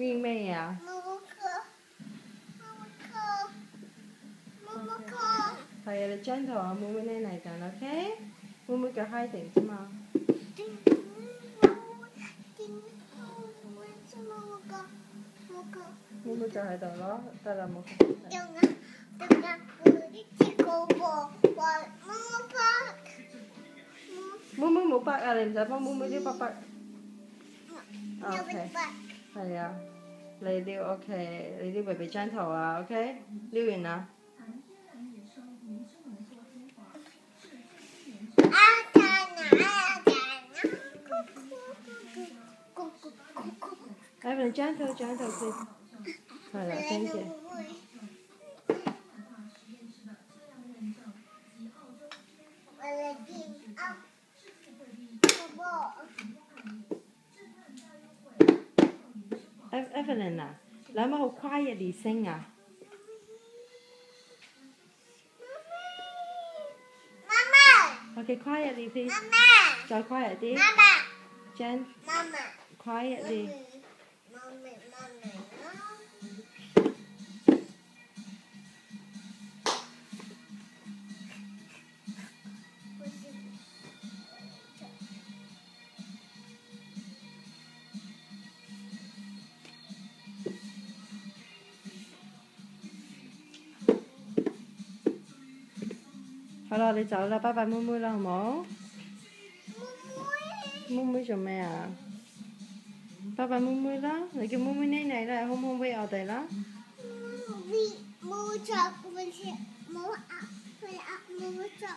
viên mày à? Thầy là gentle, mua bên này này cần ok Mua mua cả hai tiền chứ mà. Mua mua cả hai tiền đó, ta là một cái Đừng á, đừng á, chị cô bò, bò, mua mua bạc Mua mua mua bạc à, làm sao mua mua đi bạc bạc? À, ok. 係啊，你撩 OK，你啲 baby 张图啊，OK，撩完啦。Evelyn gentle gentle please。係啦，thank you。Evelyn 啊，你可唔可好 quietly 声啊？Okay, quietly please. 再 quiet 啲。Jen. Quietly. 好啦，你走啦，拜拜妹妹啦，好冇？妹妹做咩啊？拜拜妹妹啦，你叫妹妹奶奶啦，好唔好俾我哋啦？冇着嗰只，冇鸭，佢鸭冇着。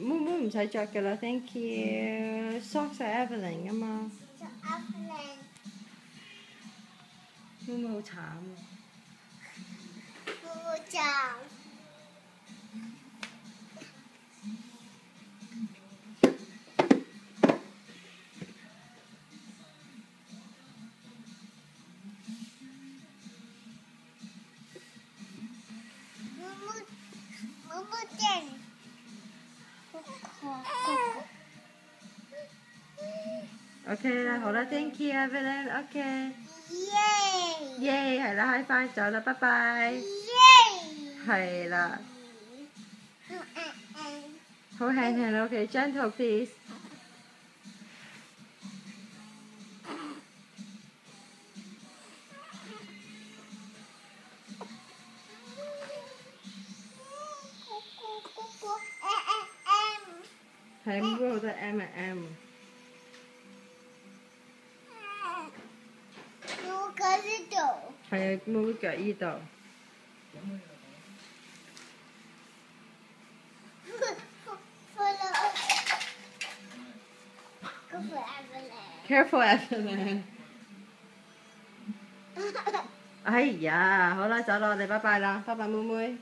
妹妹唔使着噶啦，thank you。socks 系 Evelyn 噶嘛？着 Evelyn。妹妹好惨。 冇着。OK 啦，好啦，Thank you Evelyn，OK。耶！耶，系啦，high five 走啦，拜拜。耶！系啦。好轻轻啦，OK，gentle please。 Em vô ra em là em. Mua cái gì tổ Hay mua cái gì tổ Careful Evelyn Ây da, hôm nay sợ rồi thì bye bye là, bye bye mua mươi